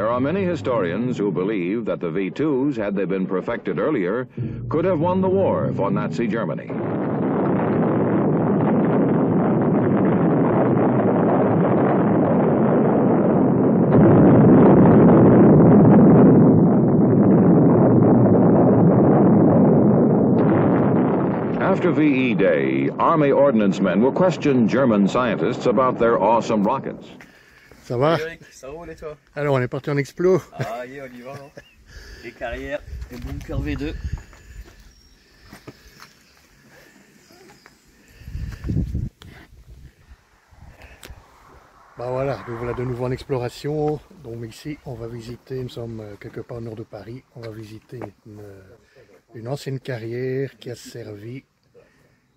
There are many historians who believe that the V-2s, had they been perfected earlier, could have won the war for Nazi Germany. After VE Day, Army ordnance men will question German scientists about their awesome rockets. Ça va Eric, ça roule et toi Alors on est parti en explo. Ah, yeah, on y va. hein. Les carrières, le bunker V2. Bah voilà, nous voilà de nouveau en exploration. Donc ici, on va visiter, nous sommes euh, quelque part au nord de Paris, on va visiter une, euh, une ancienne carrière qui a servi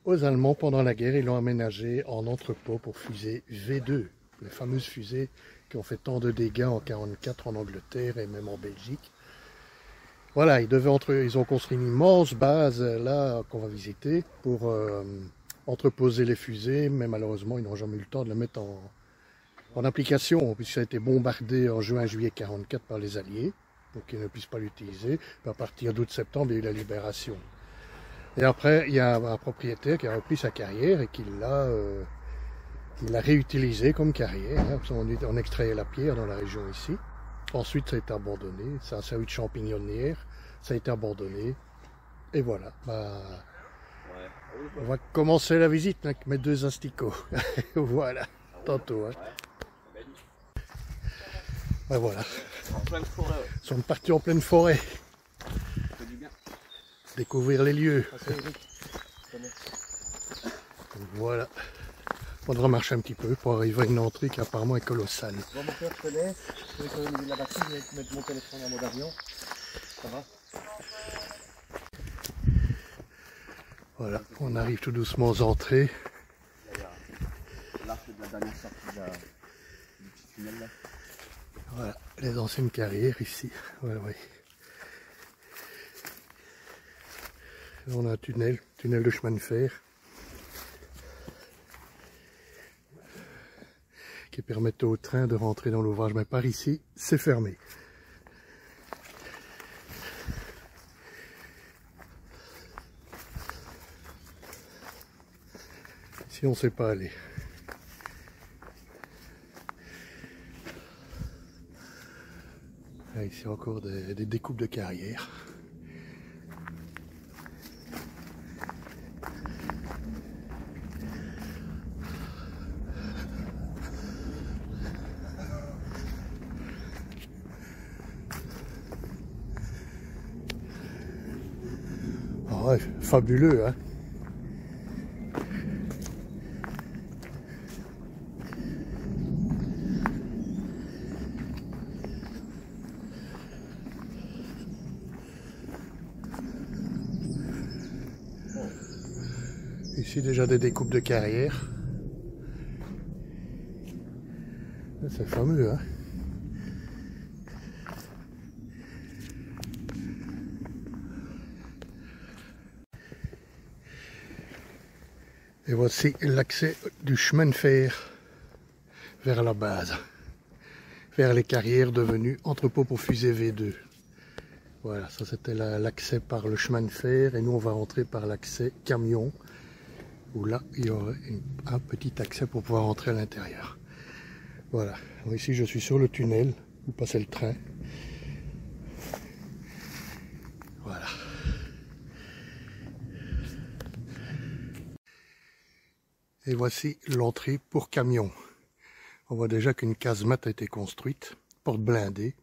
aux Allemands pendant la guerre. Ils l'ont aménagée en entrepôt pour fusées V2, les fameuses fusées qui ont fait tant de dégâts en 1944 en Angleterre et même en Belgique. Voilà, ils, devaient entre, ils ont construit une immense base euh, là qu'on va visiter pour euh, entreposer les fusées, mais malheureusement ils n'ont jamais eu le temps de les mettre en, application, puisque ça a été bombardé en juin-juillet 44 par les Alliés, pour qu'ils ne puissent pas l'utiliser. À partir d'août-septembre, il y a eu la libération. Et après, il y a un propriétaire qui a repris sa carrière et qui l'a euh, qui l'a réutilisé comme carrière. hein, parce qu'on on extrayait la pierre dans la région ici. Ensuite, ça a été abandonné. Ça a servi de champignonnière. Ça a été abandonné. Et voilà. Bah, on va commencer la visite avec mes deux asticots. voilà. Tantôt. Hein. Ben voilà. En pleine forêt, ouais. Ils sont partis en pleine forêt. Du bien. Découvrir les lieux. Ah, c'est. Donc voilà. On devra marcher un petit peu pour arriver à une entrée qui apparemment est colossale. Bon, mon père, je connais. Je vais économiser de la batterie. Je vais te mettre mon téléphone en mode avion. Ça va Voilà. On arrive tout doucement aux entrées. Là, il y a l'arc de la dernière sortie la- du petit tunnel là. Voilà. Les anciennes carrières ici. Ouais, ouais. Là, on a un tunnel, tunnel de chemin de fer. Qui permettait au train de rentrer dans l'ouvrage. Mais par ici, c'est fermé. Ici, on ne sait pas aller. Là, ici, encore des découpes de carrière. Ah ouais, fabuleux, hein Ici déjà des découpes de carrière. C'est fameux, hein Et voici l'accès du chemin de fer vers la base, vers les carrières devenues entrepôt pour fusée V2. Voilà, ça c'était la- l'accès par le chemin de fer et nous on va rentrer par l'accès camion où là il y aurait un petit accès pour pouvoir entrer à l'intérieur. Voilà, ici je suis sur le tunnel où passait le train. Voilà. Et voici l'entrée pour camion. On voit déjà qu'une casemate a été construite, porte blindée,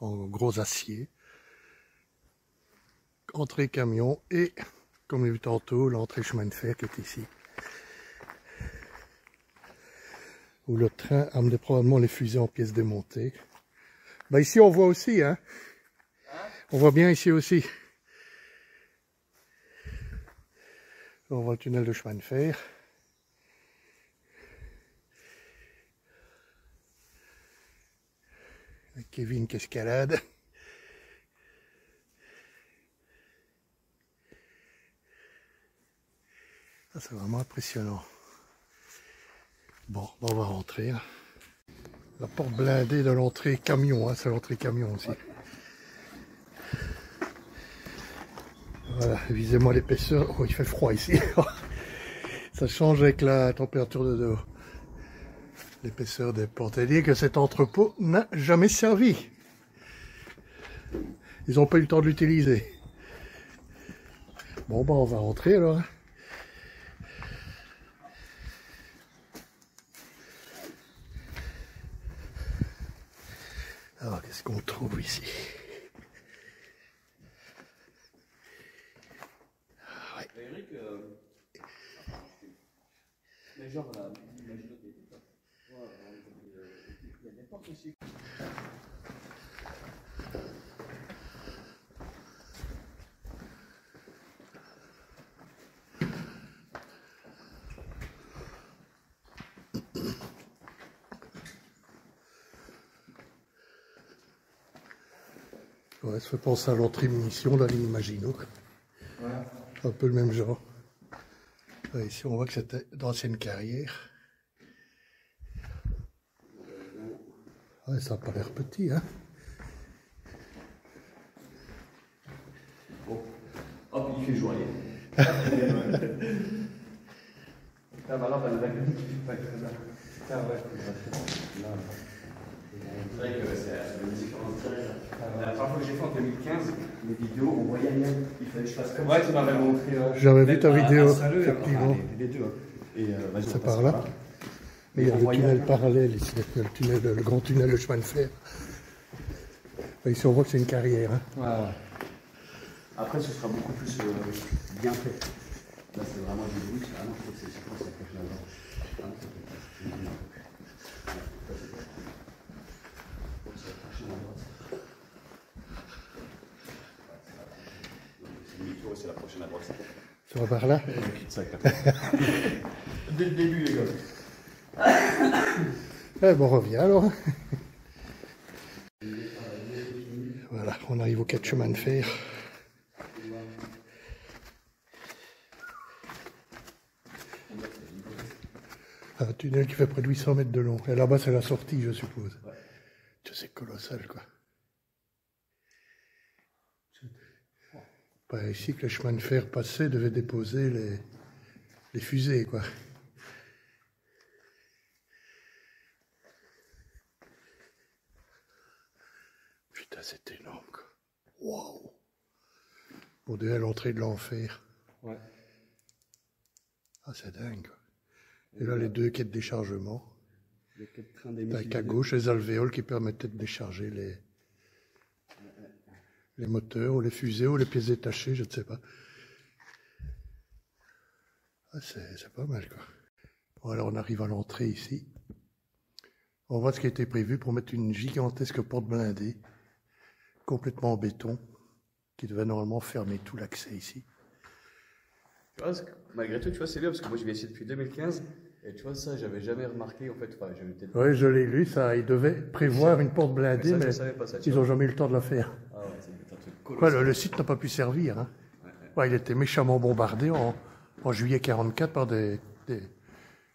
en gros acier. Entrée camion et, comme j'ai vu tantôt, l'entrée chemin de fer qui est ici. Où le train amenait probablement les fusées en pièces démontées. Bah ici on voit aussi, hein? On voit bien ici aussi. On voit le tunnel de chemin de fer. Kevin qui escalade. Ça, c'est vraiment impressionnant. Bon, on va rentrer. hein. La porte blindée de l'entrée camion, hein, c'est l'entrée camion aussi. Voilà, visez-moi l'épaisseur. Oh, il fait froid ici. Ça change avec la température de dehors. L'épaisseur des dire que cet entrepôt n'a jamais servi. Ils n'ont pas eu le temps de l'utiliser. Bon, bah, on va rentrer alors. hein. Alors, qu'est-ce qu'on trouve ici Eric, euh... mais genre là, imagine que t'es pas. Ouais, euh, il y a des portes aussi. Ouais, ça fait penser à l'entrée munition d'Aline Imagino. Un peu le même genre. Ouais, ici, on voit que c'était d'anciennes carrières. Ouais, ça n'a pas l'air petit, hein. Hop, il fait joyeux. Ah bah là, bah, là, Ah ouais. C'est vrai que c'est la musique en direct. La première fois que j'ai fait en 2015, les vidéos, on voyait rien. Il fallait que je fasse comme Ouais, ça. tu m'avais montré. euh, J'avais vu ta vidéo, Saleux, effectivement. deux. hein. Et euh, C'est par là. Mais il y a le tunnel parallèle ici, le, tunnel, le grand tunnel de chemin de fer. Ouais, Ici, on voit que c'est une carrière. hein. Ouais, ouais. Après, ce sera beaucoup plus euh, bien fait. Là, c'est vraiment du bruit. Ah non, je crois que c'est je crois que c'est proche là-bas. Ah non, c'est pas- c'est- Ouais, ça, c'est pas- je crois que c'est la prochaine à droite. C'est demi-tour et c'est la prochaine à droite. Ça va par là? Dès le début, les gars. Eh bon, on revient alors. Voilà, on arrive au quatre chemins de fer. Un tunnel qui fait près de 800 mètres de long. Et là-bas, c'est la sortie, je suppose. Tu C'est colossal, quoi. Ici que le chemin de fer passait devait déposer les, les fusées, quoi. Putain, c'est énorme, quoi. Waouh! On dirait à l'entrée de l'enfer. Ouais. Ah, c'est dingue. Et là, les deux quais de déchargement. Les quatre trains d'émission. Avec à gauche les alvéoles qui permettaient de décharger les, les moteurs ou les fusées ou les pièces détachées, je ne sais pas. Ah, c'est pas mal quoi. Bon, alors on arrive à l'entrée ici. On voit ce qui a été prévu pour mettre une gigantesque porte blindée, complètement en béton, qui devait normalement fermer tout l'accès ici. Tu vois, malgré tout, tu vois, c'est bien parce que moi, je vais essayer depuis 2015. Et tu vois, ça, j'avais jamais remarqué en fait. Enfin. Oui, je l'ai lu, ça, ils devaient prévoir une porte blindée, ça, mais pas ça. ils n'ont jamais eu le temps de la faire. Ah le, site n'a pas pu servir. Hein. Il était méchamment bombardé en, juillet 44 par des, des,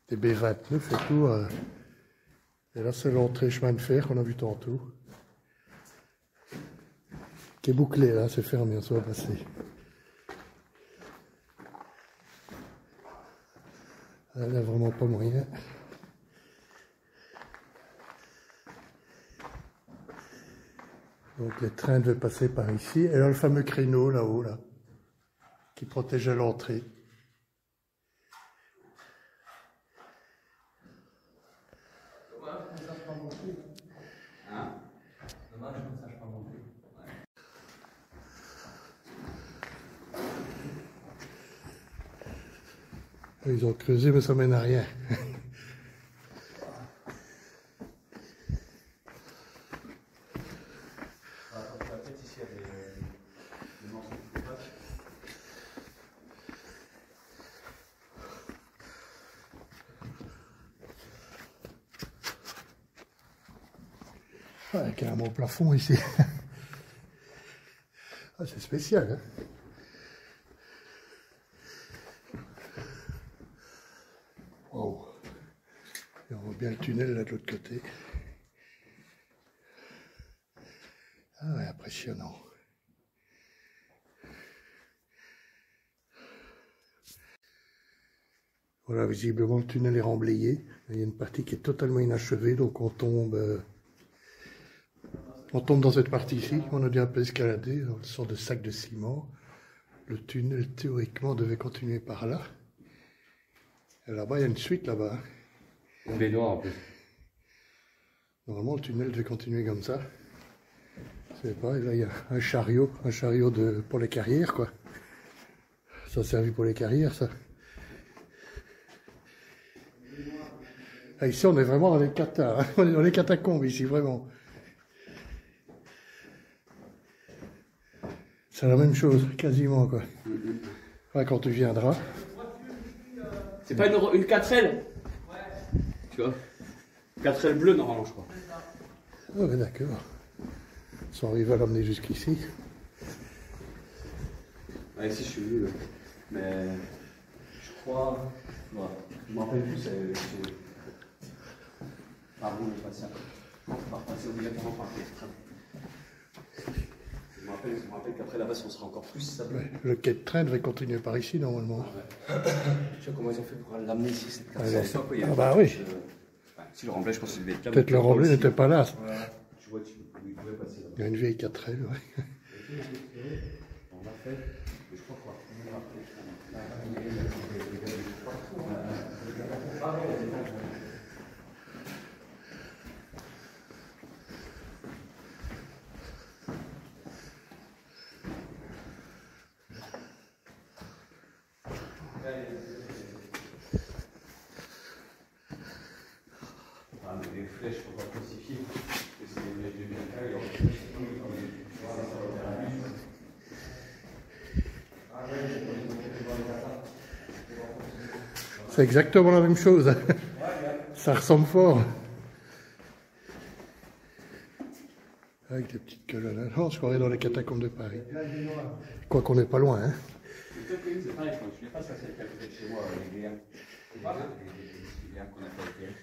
des B-29 et tout. euh. Et là, c'est l'entrée chemin de fer qu'on a vu tantôt. Qui est bouclé, là, c'est fermé, ça va passer. Là, il n'y a vraiment pas moyen. Donc les trains devaient passer par ici. Et là, le fameux créneau là-haut, là, qui protégeait l'entrée. Ils ont creusé, mais ça mène à rien. Peut-être ici, il y a des, des morceaux de coupage. Ah, carrément au plafond ici. Ah, c'est spécial. Hein on voit bien le tunnel là de l'autre côté. Ah ouais, impressionnant. Voilà, visiblement le tunnel est remblayé. Il y a une partie qui est totalement inachevée, donc on tombe, euh, on tombe dans cette partie ici. On a dû un peu escalader, dans une sorte de sac de ciment. Le tunnel, théoriquement, devait continuer par là. Et là-bas, il y a une suite là-bas. On est noir en plus. Normalement, le tunnel devait continuer comme ça. Je sais pas, et là, il y a un chariot, un chariot de, pour les carrières, quoi. Ça a servi pour les carrières, ça. Ah, ici, on est vraiment dans les catas. hein. On est dans les catacombes, ici, vraiment. C'est la même chose, quasiment, quoi. Ouais, quand tu viendras. C'est pas une, une 4L Tu vois? 4L bleue normalement, je crois. Ah ouais, d'accord. Ils sont arrivés à l'emmener jusqu'ici. Ouais, ici je suis venu, mais je crois. Ouais. Je me rappelle plus, c'est. c'est- Par où le patient Par passer obligatoirement par le train. Je me rappelle, je me rappelle qu'après là-bas, on sera encore plus sablé. Ouais, Le quai de train devrait continuer par ici, normalement. Tu vois comment ils ont fait pour l'amener ici cette Ah, carte là, Ça, quoi, il y a ah une bah petite, oui. euh, enfin, Si le remblai, je pense qu'il devait être là. Peut-être le remblai n'était pas là. Voilà. Tu vois, tu il pouvait passer là. Il y a une vieille 4L, ouais. On l'a fait, mais je crois qu'on va revenir après. Ah, mais les flèches, faut pas crucifier. Parce que les les- les- les- il y aura- C'est exactement la même chose. Ça ressemble fort. Avec des petites là. Non, je croirais dans les catacombes de Paris. Quoi qu'on n'est pas loin, hein.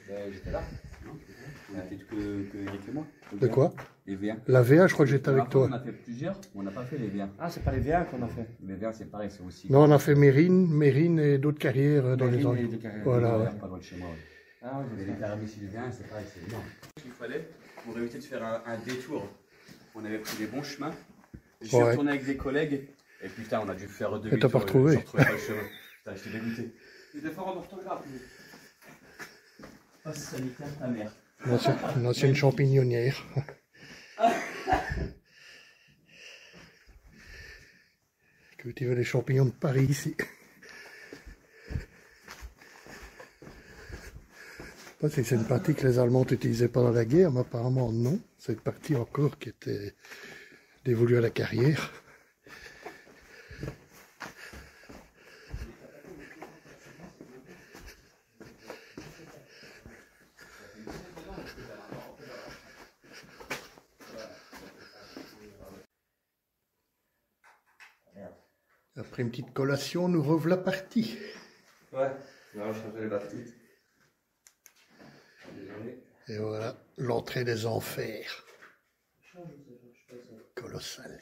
C'est je. Je On a fait que, que Eric et moi. De quoi Les V1. La VA, je crois que j'étais avec On toi. a fait plusieurs, mais on n'a pas fait les V1. Ah, c'est pas les V1 qu'on a fait. Les V1, c'est pareil, c'est aussi. Non, on a fait Mérine, Mérine et d'autres carrières euh, dans les Mérine et environs. des carrières. Voilà, Ouais, ouais. Pas loin de chez moi. ouais. Ah oui, Mais les carabines sur les V1, c'est pareil, c'est énorme. Ce qu'il fallait pour éviter de faire un, un détour. On avait pris les bons chemins. Je suis Ouais. retourné avec des collègues. Et putain, on a dû faire deux Et t'as pas retrouvé pas le chemin. Putain, j'étais dégoûté. J'étais fort en orthographe. mais- Une ancienne, champignonnière. Cultiver les champignons de Paris ici. Je sais pas si c'est une partie que les Allemands n'utilisaient pas dans la guerre, mais apparemment non. C'est une partie encore qui était dévolue à la carrière. Après une petite collation, nous revoilà partis. Ouais, on va changer les batteries. Désolé. Et voilà, l'entrée des enfers. Colossal.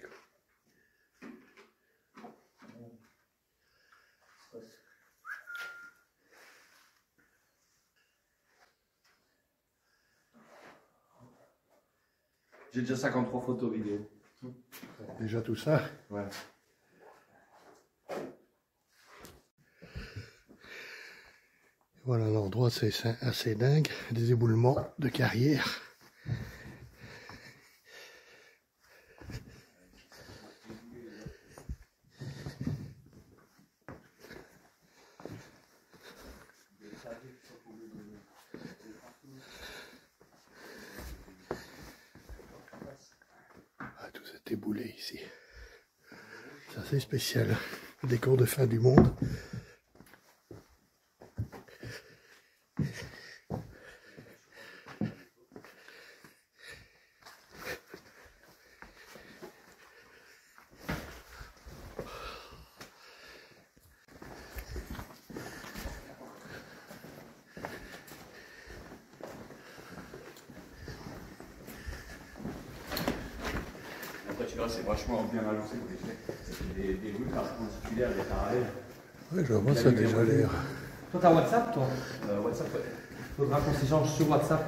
J'ai déjà 53 photos vidéo. Déjà tout ça? Ouais. Voilà, l'endroit c'est assez dingue. Des éboulements de carrière. Ah, tout s'est éboulé ici. C'est assez spécial. Décor de fin du monde. là, c'est vachement bien agencé. comme je disais. C'est des, des rues perpendiculaires, des parallèles. Ouais, je vois, ça a déjà l'air. Toi, t'as WhatsApp, toi Euh, WhatsApp, ouais. Faudra qu'on s'échange sur WhatsApp.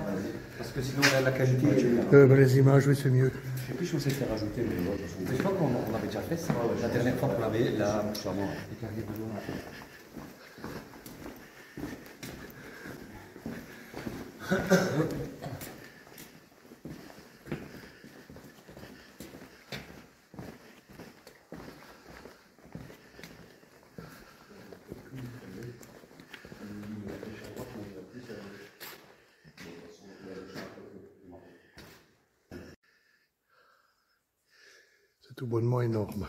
Parce que sinon, la, qualité. Je Euh, bah, les images, oui, c'est mieux. sais plus si on sait faire rajouter, mais toute façon. je crois qu'on on avait déjà fait ça. La dernière fois qu'on avait la. Sûrement. les carrières de l'eau. C'est tout bonnement énorme.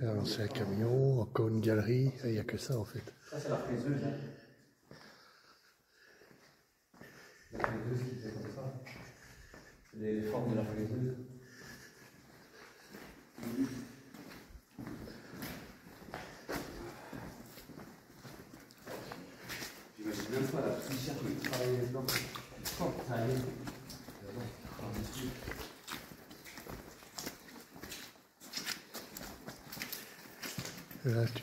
Alors, c'est un camion, encore une galerie, il n'y a que ça en fait. Ça, c'est la. Hein. La fraiseuse qui fait comme ça. Les formes de la fraiseuse. J'imagine même pas la poussière qui travaille dedans. Oh, ça y est.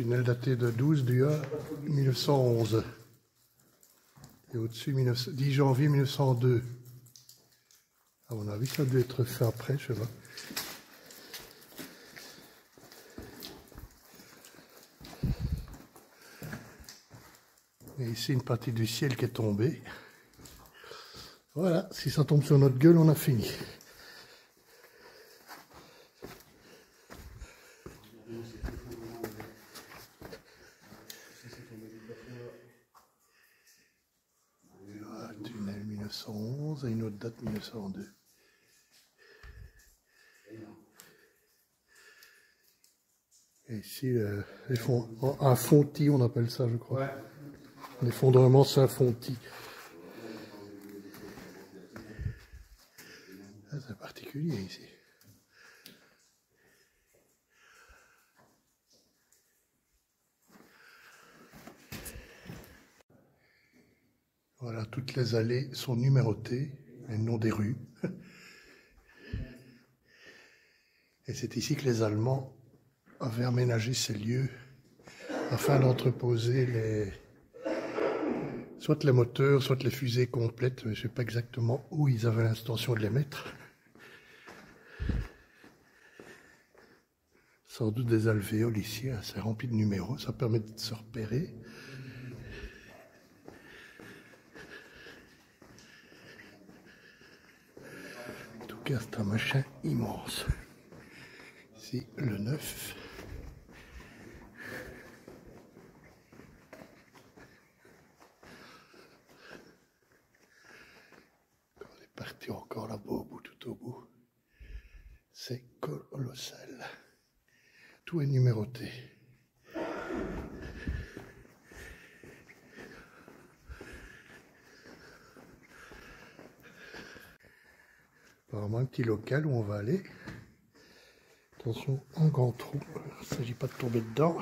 Tunnel daté de 12 du A 1911. Et au-dessus, 19 10 janvier 1902. À mon avis, ça doit être fait après, je sais pas. Et ici, une partie du ciel qui est tombée. Voilà, si ça tombe sur notre gueule, on a fini. Ah, tunnel 1911 et une autre date 1902. Et ici, euh, les fond- un fontis, on appelle ça, je crois. L'effondrement Saint-Fontis. Ah, c'est particulier ici. Voilà, toutes les allées sont numérotées, les noms des rues. Et c'est ici que les Allemands avaient aménagé ces lieux afin d'entreposer les, soit les moteurs, soit les fusées complètes. Je ne sais pas exactement où ils avaient l'intention de les mettre. Sans doute des alvéoles ici, hein, c'est rempli de numéros, ça permet de se repérer. C'est un machin immense. Ici, le 9. On est parti encore là-bas au bout, tout au bout. C'est colossal. Tout est numéroté. Apparemment un petit local où on va aller. Attention, un grand trou. Il ne s'agit pas de tomber dedans.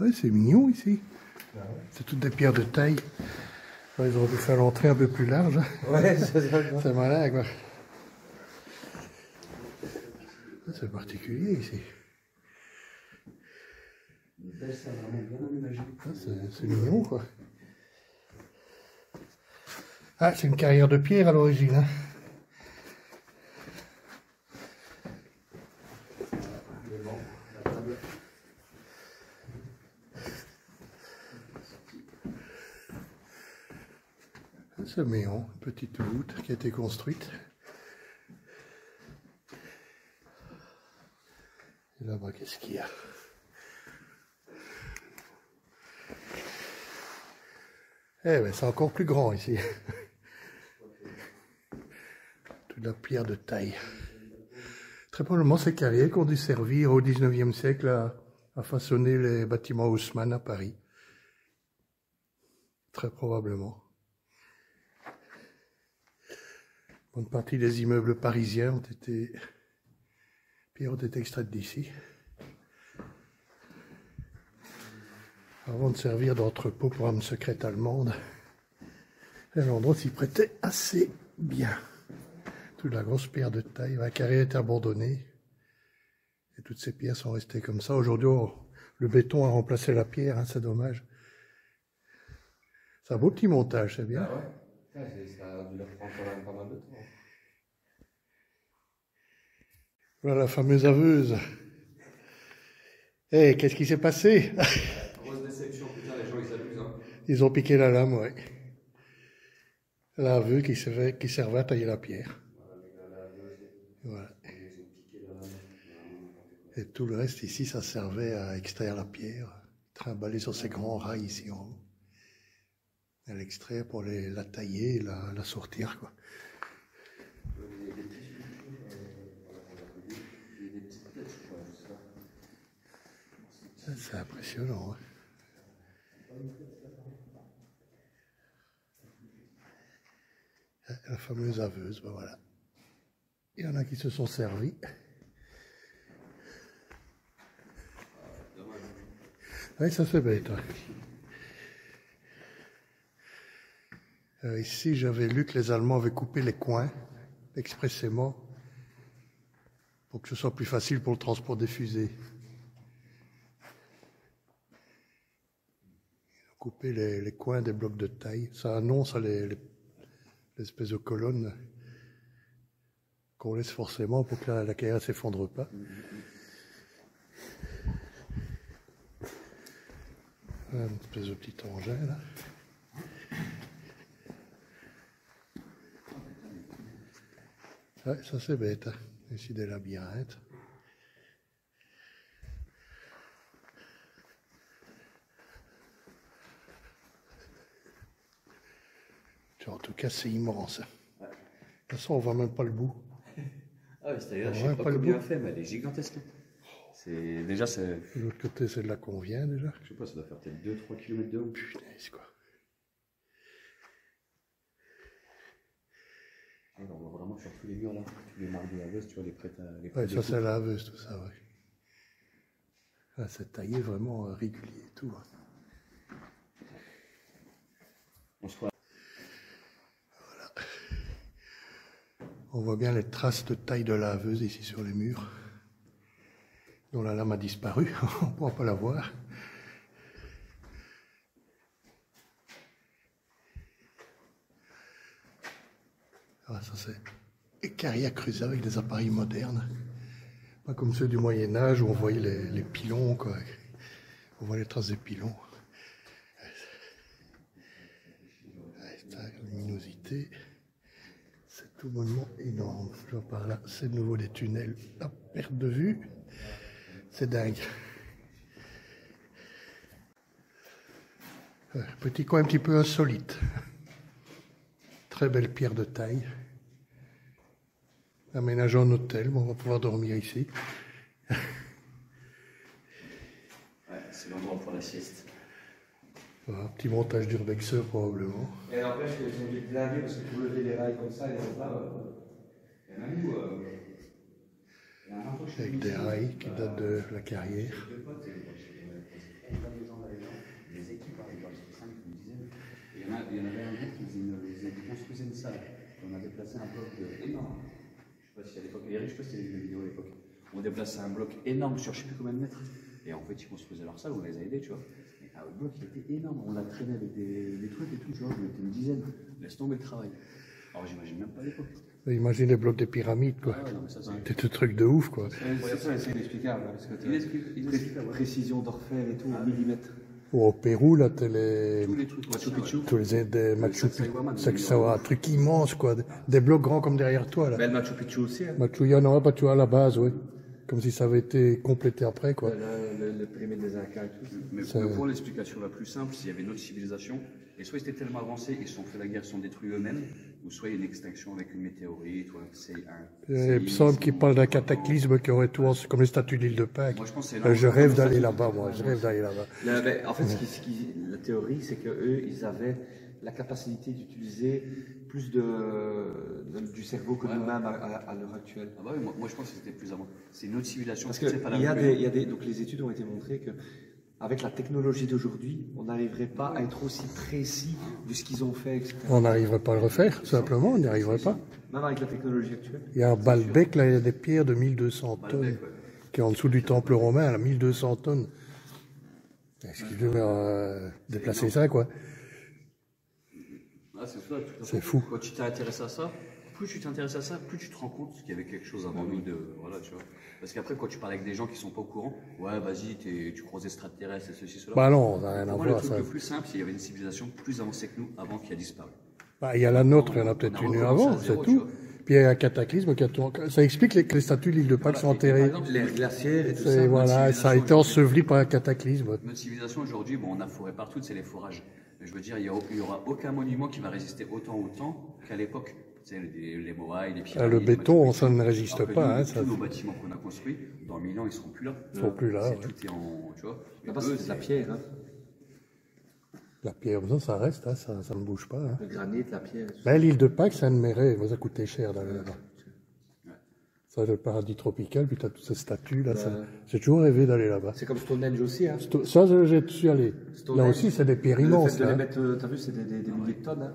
Ouais, c'est mignon ici. C'est toutes des pierres de taille. Ils auraient pu faire l'entrée un peu plus large. Ouais, c'est ça. C'est malin, quoi. C'est particulier ici. Ah, C'est c'est mignon, quoi. Ah, c'est une carrière de pierre à l'origine. Hein. C'est mignon, une petite voûte qui a été construite. Et là-bas, qu'est-ce qu'il y a? Eh ben, c'est encore plus grand ici. Toute la pierre de taille. Très probablement ces carrières qui ont dû servir au 19e siècle à façonner les bâtiments Haussmann à Paris. Très probablement. Bonne partie des immeubles parisiens ont été, pierres ont été extraites d'ici. Avant de servir d'entrepôt pour armes secrètes allemandes, l'endroit s'y prêtait assez bien. Toute la grosse pierre de taille, la carrière est abandonnée. Et toutes ces pierres sont restées comme ça. Aujourd'hui, le béton a remplacé la pierre, hein, c'est dommage. C'est un beau petit montage, c'est bien. Ah Ça a dû leur prendre quand même pas mal de temps. Voilà la fameuse aveuse. Eh, qu'est-ce qui s'est passé? Grosse déception, putain, les gens ils s'abusent. Hein. Ils ont piqué la lame, ouais. La aveuse qui servait, qui servait à tailler la pierre. Voilà. Et tout le reste ici, ça servait à extraire la pierre, trimballer sur ces grands rails ici en haut. À l'extraire pour la tailler la, la sortir, quoi. C'est impressionnant. hein. La fameuse aveuse, ben voilà. Il y en a qui se sont servis. Oui, ça c'est bête. ouais. Euh, ici, j'avais lu que les Allemands avaient coupé les coins expressément pour que ce soit plus facile pour le transport des fusées. Ils ont coupé les, coins des blocs de taille. Ça annonce les- les- l'espèce de colonne qu'on laisse forcément pour que la, la carrière ne s'effondre pas. Une espèce de petit engin là. Ouais, ça c'est bête. hein. Ici des labyrinthes. Tiens, En tout cas, c'est immense. hein. De toute façon, on voit même pas le bout. Ah oui, c'est-à-dire, je sais pas, pas le combien bout. fait, mais elle est gigantesque. C'est, déjà, c'est, De l'autre côté, c'est de là qu'on vient déjà. je sais pas, ça doit faire peut-être 2-3 km de haut. Punaise, quoi. On voit vraiment sur tous les murs là, tous les marques de la veste, tu vois, les prêtes à les Ouais, prêtes ça, de c'est la laveuse, tout ça, ouais. Ah, c'est taillé vraiment euh, régulier et tout. hein. On se croit. On voit bien les traces de taille de laveuse ici sur les murs, dont la lame a disparu. On ne pourra pas la voir. Ah, ça c'est des carrières creusées avec des appareils modernes. Pas comme ceux du Moyen Âge où on voyait les, pilons, quoi. On voit les traces des pilons. La luminosité. C'est tout bonnement énorme. Je c'est de nouveau des tunnels à perte de vue. C'est dingue. Euh, Petit coin un petit peu insolite. Très belle pierre de taille. Aménagé en hôtel, on va pouvoir dormir ici. Ouais, c'est l'endroit pour la sieste. Voilà, Un petit montage d'urbexeur probablement. Et n'empêche que j'ai obligé de blaguer parce que pour lever les rails comme ça, les autres euh, il y en a où euh, il y en a un peu chez Avec des rails qui datent de la carrière. deux potes, et on les gens les gens, des équipes, hein, genre, c'était cinq, une dizaine. Et il y en a, il y en avait un groupe qui faisait une, une salle. On a déplacé un bloc de- énorme. Je sais pas si à l'époque, Eric, je sais pas si la vidéo à l'époque. On déplaçait un bloc énorme sur je sais plus combien de mètres. Et en fait, ils construisaient leur salle, on les a aidés, tu vois. Et un bloc qui était énorme, on l'a traîné avec des, des trucs et tout, tu vois, on était une dizaine. Laisse tomber le travail. Alors j'imagine même pas à l'époque. Imagine les blocs des pyramides, quoi. Ah mais. C'était des trucs de ouf, quoi. C'est ça, c'est inexplicable. Parce que précision d'orfèvre et tout, au millimètre. Ou au Pérou, là, t'as les, Tous les trucs, Machu Picchu. tous les des Machu Picchu. Sacsayhuaman, un truc immense, quoi. Des blocs grands comme derrière toi, là. Ben, le Machu Picchu aussi, hein. Machu, non, pas Bah, tu vois, à la base, oui. Comme si ça avait été complété après, quoi. Le, le, le pyramide des Incas et tout. Mais pour l'explication la plus simple, s'il y avait une autre civilisation, et soit ils étaient tellement avancés, ils se sont fait la guerre, ils se sont détruits eux-mêmes, ou soit il y a une extinction avec une météorite, ou un, c'est un. Il y a des psaumes qui parlent d'un cataclysme qui aurait tout, en- comme les statues d'île de Pâques. Moi, je pense que c'est Euh, Je rêve d'aller là-bas, moi. Je rêve d'aller là-bas. Là, ben, en fait, ce qui, ce qui- la théorie, c'est que eux, ils avaient la capacité d'utiliser plus de, de- du cerveau que Ouais, nous-mêmes à, à- à l'heure actuelle. Ah bah oui, moi, moi, je pense que c'était plus avant. C'est une autre civilisation. Parce c'est que pas la il y a même. des, il y a des, donc les études ont été montrées que avec la technologie d'aujourd'hui, on n'arriverait pas à être aussi précis de ce qu'ils ont fait, etc. On n'arriverait pas à le refaire, tout simplement, on n'y arriverait pas. Même avec la technologie actuelle. Il y a un Balbec, là, il y a des pierres de 1200 tonnes, ouais. qui est en dessous du temple romain, à 1200 tonnes. Excusez-moi, euh, déplacer ça, quoi. Ah, c'est ça, tout à fait. C'est fou. Quand tu t'intéresses à ça, plus tu t'intéresses à ça, plus tu te rends compte qu'il y avait quelque chose avant nous de. Voilà, tu vois. Parce qu'après, quand tu parles avec des gens qui sont pas au courant, ouais, vas-y, tu crois aux extraterrestres et ceci, cela. Bah non, ça n'a rien à le voir, truc ça. le plus simple, c'est qu'il y avait une civilisation plus avancée que nous avant qui a disparu. Bah, il y a la nôtre, il y en a peut-être On a une avant, c'est tout. Puis il y a un cataclysme qui a tout... Ça explique les- que les statues de l'île de Pâques sont Voilà, et enterrées. par exemple, Les glaciaires et tout ça. voilà, ça a été enseveli par un cataclysme. Notre civilisation aujourd'hui, bon, on a foré partout, c'est les forages. Mais je veux dire, il n'y aura aucun monument qui va résister autant au temps qu'à l'époque. Les, les les. Ah, le les béton, Machu ça ne résiste Alors pas, nous, hein, tous ça- nos bâtiments qu'on a construits, dans 1000 ans, ils seront plus là. Ils seront plus là, C'est- ouais. Tout est en. Tu vois. Eux, de la pierre, hein. La pierre, ça, ça reste, hein, ça, ça ne bouge pas. hein. le granit, la pierre. Ben, l'île de Pâques, ça ne mérite, ça coûtait cher d'aller là-bas. Ça, le paradis tropical, puis tu as toutes ces statues, là. ça- J'ai toujours rêvé d'aller là-bas. C'est comme Stonehenge aussi, hein. Sto- Ça, je- j'ai suis allé. Là Stonehenge, aussi, c'est des pierres Le immenses. fait de là, les mettre, euh, t'as vu, c'est des, des, des milliers de tonnes, hein.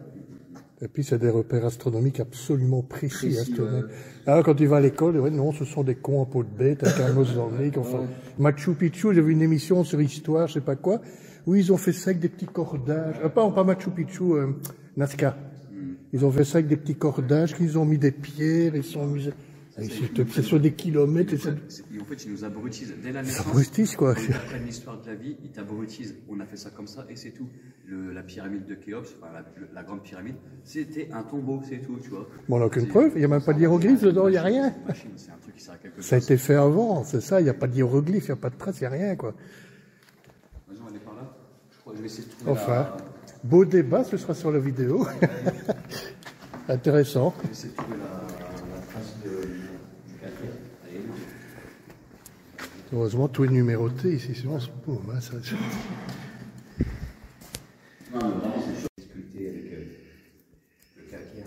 Et puis, c'est des repères astronomiques absolument précis. Précis, ouais. Alors, quand tu vas à l'école, ouais, non, ce sont des cons en peau de bête, avec un qui ont fait- Machu Picchu, j'ai vu une émission sur histoire, je sais pas quoi, où ils ont fait ça avec des petits cordages. Euh, pas, pas Machu Picchu, euh, Nazca. Ils ont fait ça avec des petits cordages, qu'ils ont mis des pierres, ils sont mis... C'est sur des kilomètres, et ça- en fait, ils nous abrutisent. Dès la naissance, abrutissent, quoi. Ils l'histoire de la vie, ils t'abrutisent. On a fait ça comme ça et c'est tout. Le- la pyramide de Khéops, enfin, la, la grande pyramide, c'était un tombeau, c'est tout, tu vois. Bon, on n'a aucune preuve, il n'y a même pas d'hiéroglyphe dedans, il n'y a rien. Machine, un truc qui sert à quelque Ça a été fait avant, c'est ça, il n'y a pas d'hiéroglyphe, il n'y a pas de trace, il n'y a rien, quoi. Vas-y, on va aller par là. Je crois que je vais essayer de trouver Enfin, la... beau débat, ce sera sur la vidéo. Intéressant. Je vais essayer de trouver la trace de, du café. Allez, Heureusement, tout est numéroté ici, sinon hein, ça- Non, mais vraiment, c'est chaud. Discuter avec euh, le calcaire.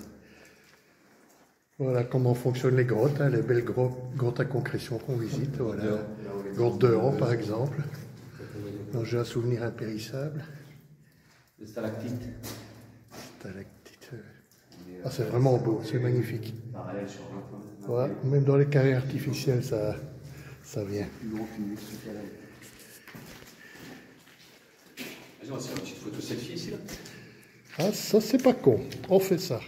Voilà comment fonctionnent les grottes, hein, les belles gro- grottes à concrétion qu'on visite. Voilà. Grotte de Han, par exemple. dont j'ai un souvenir impérissable. Le stalactite. Stalactite, euh. Ah, c'est vraiment beau, c'est magnifique. Voilà, même dans les carrés artificiels, ça, ça vient. Vas-y, on va se faire une petite photo selfie ici, là. Ah, ça, c'est pas con. On fait ça.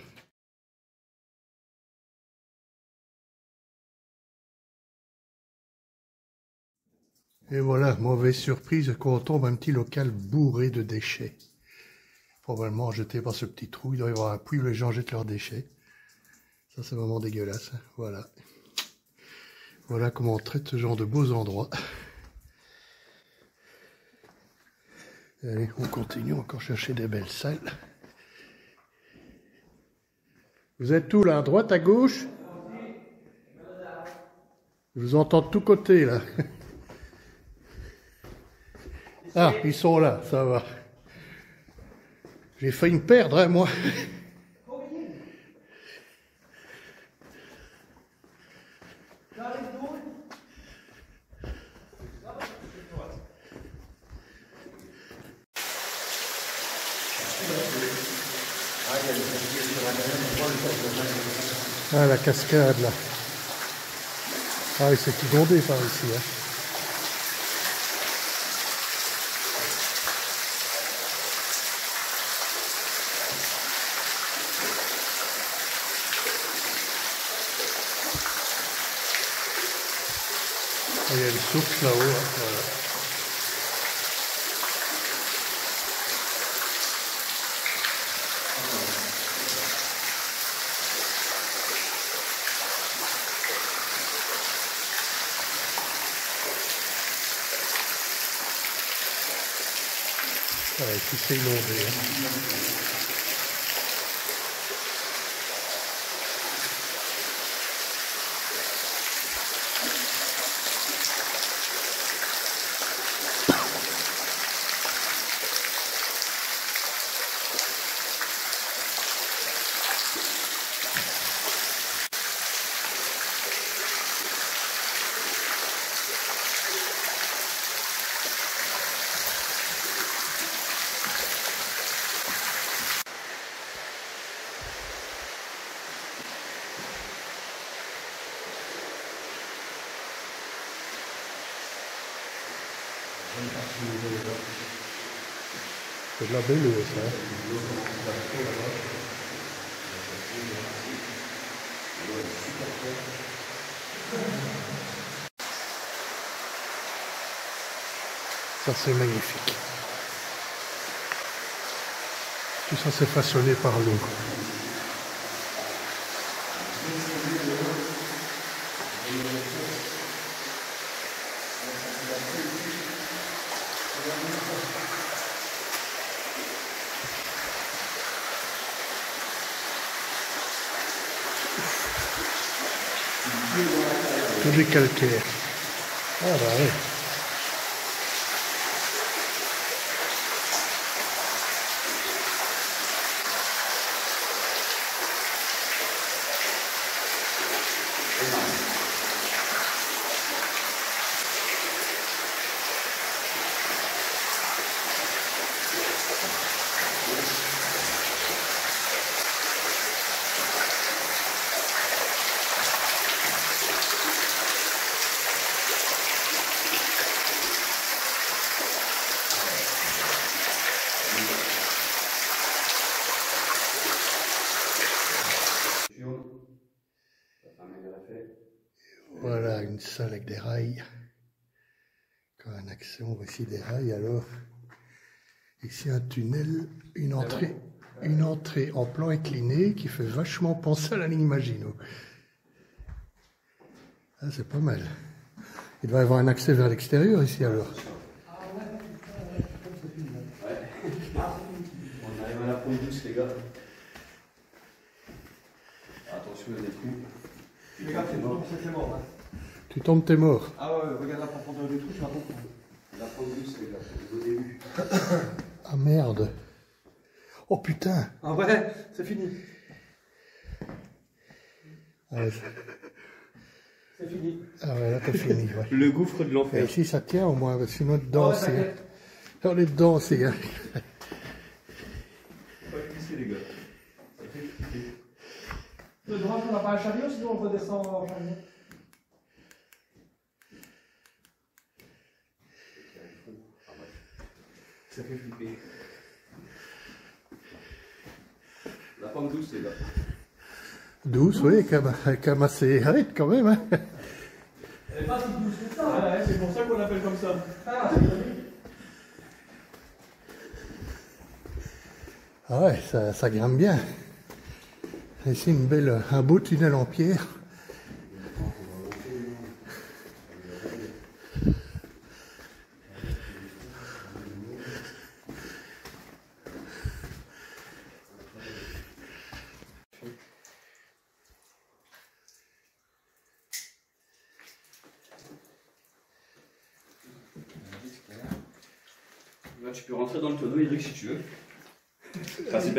Et voilà, mauvaise surprise quand on tombe un petit local bourré de déchets. Probablement jeté par ce petit trou. Il doit y avoir un puits où les gens jettent leurs déchets. Ça, c'est vraiment dégueulasse. hein. Voilà. Voilà comment on traite ce genre de beaux endroits. Allez, on continue encore chercher des belles salles. Vous êtes où là À droite, à gauche? Je vous entends de tous côtés là. Ah, ils sont là, ça va. J'ai failli me perdre, hein, moi. Ah, la cascade là. Ah, oui, c'est inondé par ici. Hein. Il y a une source là-haut. hein, voilà. Ouais, ici c'est C'est de la belle ça. Ça, c'est magnifique. Tout ça, c'est façonné par l'eau. Tout du calcaire. Ah bah oui. Tuyau. Ça fait un meilleur effet. Avec des rails. Quand un accès, on voit ici des rails. Alors, ici un tunnel, une entrée, une entrée en plan incliné qui fait vachement penser à la ligne Maginot. Ah, c'est pas mal. Il doit y avoir un accès vers l'extérieur ici alors. On arrive à la pompe douce, les gars. Attention, il y a des trous. Les gars, c'est bon, c'est mort. Tu tombes, t'es mort. Ah ouais, ouais, regarde la profondeur du trou, tu vas comprendre. La gars, c'est au début. Ah merde. Oh putain. Ah ouais, c'est fini. Ah ouais, C'est fini. ah ouais, là t'as fini. ouais. Le gouffre de Et l'enfer. ici ça tient au moins, parce que sinon Ah dedans ouais, c'est. t'inquiète. On est dedans, c'est. Pas glisser, les gars. Ça fait flipper. Le droit, on n'a pas un chariot, sinon on redescend en chariot. Ça fait flipper. La pompe douce, les gars. Douce, oui, quand même, quand même assez raide quand même. Hein. Elle est pas si douce que ça. C'est pour ça qu'on l'appelle comme ça. Ah. Ah ouais, ça, ça grimpe bien. Ici, une belle, un beau tunnel en pierre. Là, tu peux rentrer dans le tonneau, Eric, si tu veux. Ah, c'est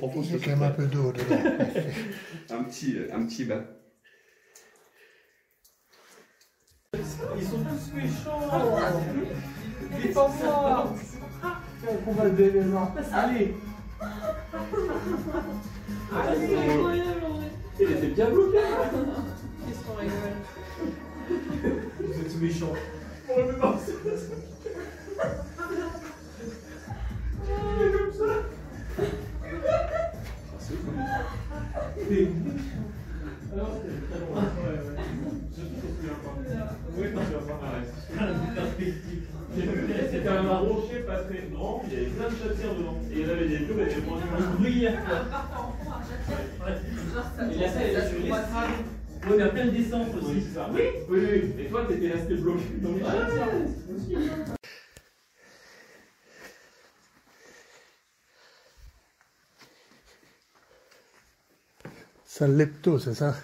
profond, Il y a quand même un peu d'eau dedans. Un petit, euh, un petit bain. Ils sont tous méchants. Ça. On va le là. Allez. Allez. Il était bien bloqué. Qu'est-ce qu'on rigole Vous êtes méchants. On va me passer. Monuments bruyants. Il y a ça, il y a sur l'estrade. Oui, mais après, il descend aussi. c'est ça. Oui, oui, oui. Et toi, t'étais resté bloqué dans les lepto, c'est ça?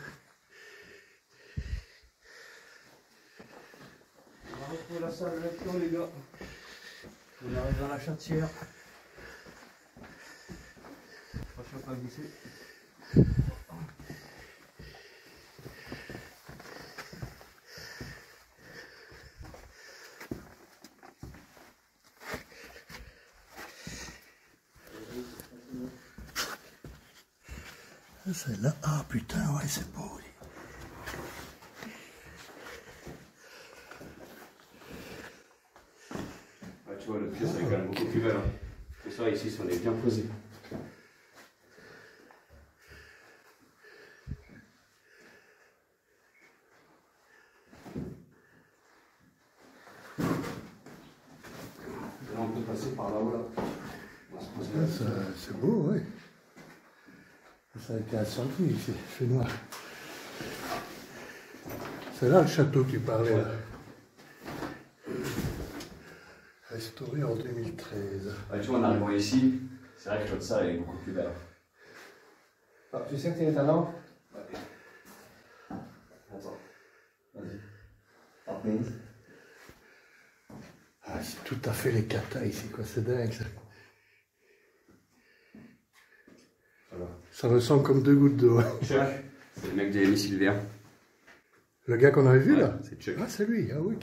On va retrouver la salle maintenant, les gars. On arrive dans la chatière. Attention pas à glisser. Ah, C'est là. Ah putain, ouais, c'est beau. oui. ici, si on est bien posé. Là, on peut passer par là-haut, là. On va se poser Ah, là. ça- C'est beau, oui. Ça fait noir. C'est là le château que tu parlais. là. Restauré en 2013. Ouais, tu vois, en arrivant ici, c'est vrai que salle elle est beaucoup plus belle. Ah, tu sais que tu es talent Ouais. Attends. Vas-y. Ah, c'est tout à fait les katas ici, quoi. C'est dingue, ça. Ça ressemble comme deux gouttes d'eau. Chuck, c'est le mec d'Amy Silver. Le gars qu'on avait vu, Ouais, là C'est Chuck. Ah, c'est lui. Ah, ok.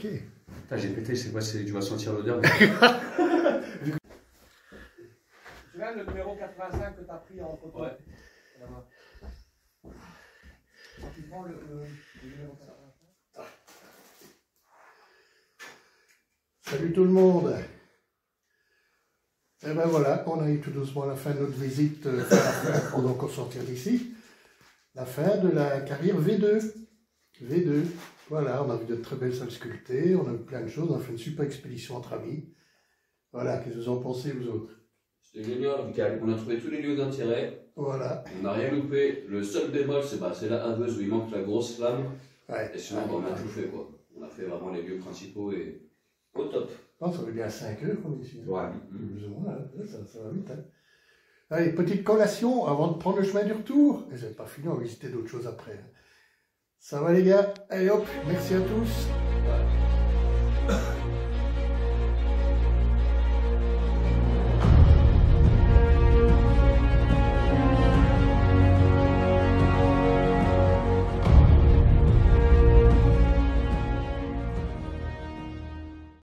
Putain, j'ai pété, je sais pas si tu vas sentir l'odeur. mais- Tu vois le numéro 85 que tu as pris en photo Ouais. Là-bas. Quand tu prends le, le, le numéro 85. Salut tout le monde. Et ben voilà, on arrive tout doucement à la fin de notre visite euh, pour donc sortir d'ici. La fin de la carrière V2. V2. Voilà, on a vu de très belles salles sculptées, on a vu plein de choses, on a fait une super expédition entre amis. Voilà, qu'est-ce que vous en pensez vous autres? C'était génial, Michael. On a trouvé tous les lieux d'intérêt. Voilà. On n'a rien loupé. Le seul bémol, c'est bah, c'est la haveuse où il manque la grosse flamme. Ouais. Et sinon, bah, on a tout fait, quoi. On a fait vraiment les lieux principaux et au top. Non, ça fait bien 5 heures qu'on est ici. hein. Ouais. Plus ou moins, ça, ça va vite. hein. Allez, petite collation avant de prendre le chemin du retour. Et c'est pas fini, on va visiter d'autres choses après. hein. Ça va les gars? Allez hop, merci à tous.